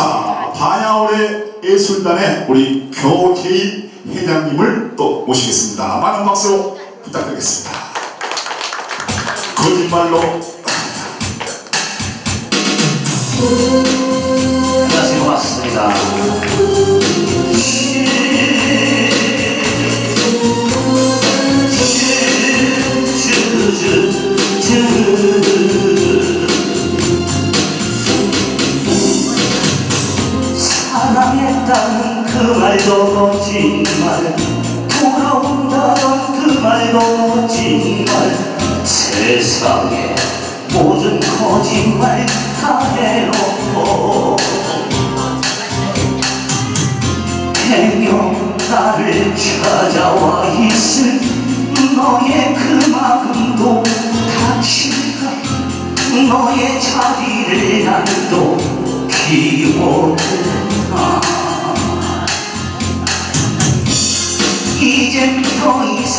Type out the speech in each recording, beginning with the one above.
자, 반야월의 예술단의 우리 교케이 회장님을 또 모시겠습니다. 많은 박수 부탁드리겠습니다. 거짓말로 안녕하세요 고맙습니다 사랑했다는 그 말도 거짓말. 돌아온다던 그 말도 거짓말. 세상에 모든 거짓말 다 해놓고 행여 나를 찾아와 있을 너의 그 마음도 다칠까? 너의 자리를 난또 비워드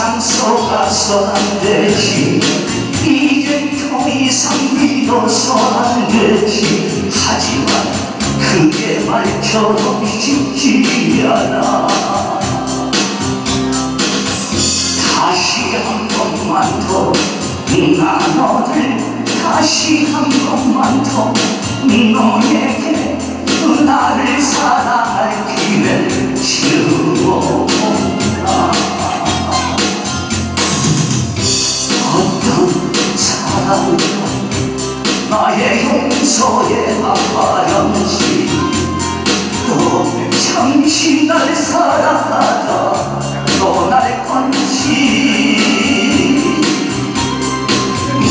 더 이상 속아선 안 되지. 이젠 더 이상 믿어선 안 되지. 하지만 그게 말처럼 쉽지 않아. 다시 한 번만 더난 너를 다시 한번 나의 용서에 아파연지. 또 잠시 날 사랑하다 떠날 건지.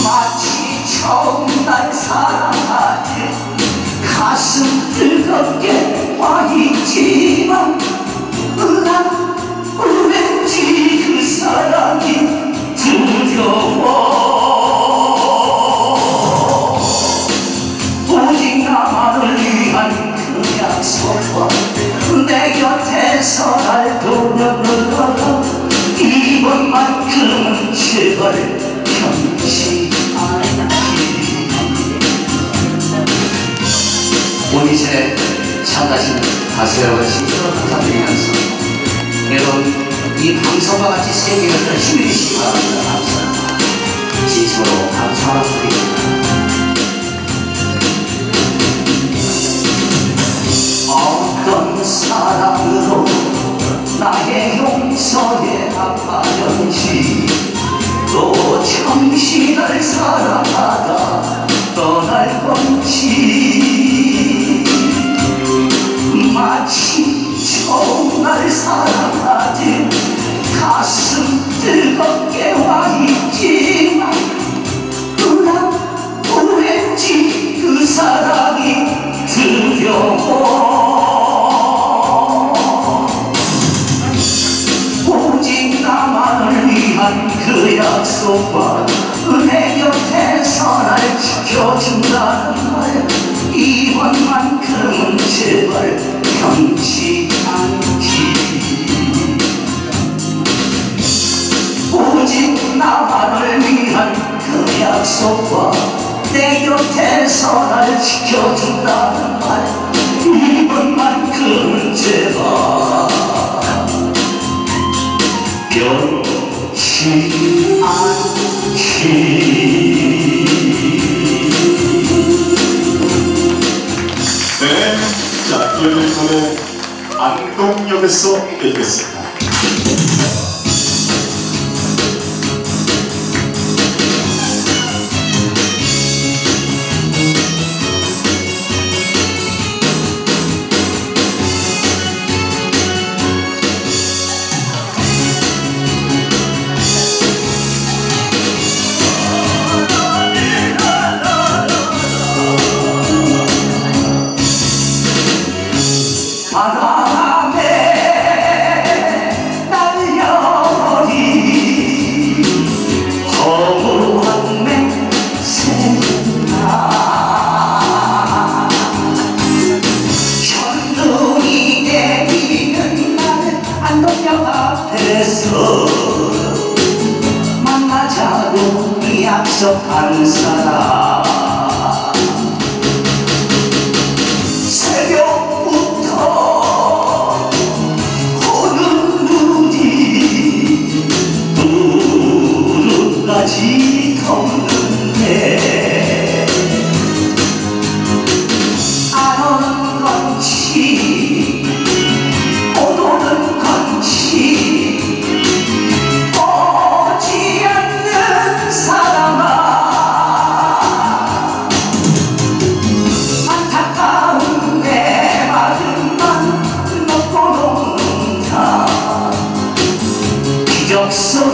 마치 처음 날 사랑하듯 가슴 뜨겁게 와 있지만 난 왠지 그 사랑이 두려워 오니세 참다신 가수 여러분 진심으로 감사드리면서 여러분 이 방송과 같이 세계를 힘을 주시기 바랍니다. 감사합니다. 진심으로 감사드립니다. 어떤 사랑으로 나의 용서에 아파연지 또날 사랑하다 떠날 건지 날 사랑하듯 가슴 뜨겁게 와 있지만 난 왠지? 그 사랑이 두려워 오직 나만을 위한 그 약속과 내 곁에서 날 지켜준다는 말. 이번만큼은 제발 편치 않기 오직 나만을 위한 그 약속과 내 곁에서 날 지켜준다는 말. 이번만큼은 제발 변치 않기 안동역에서 앞에서 만나자고 약속한 사람 so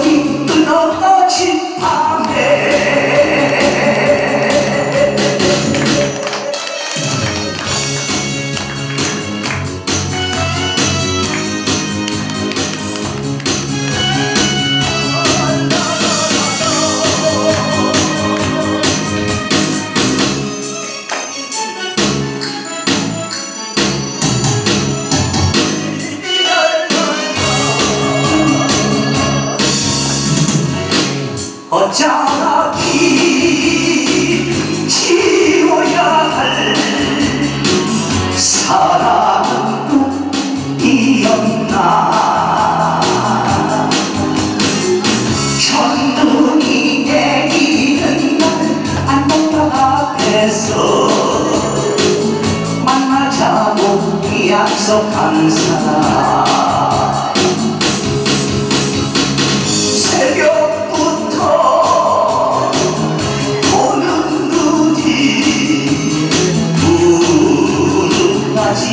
해서 감사. 새벽부터 보는 눈이 무릎까지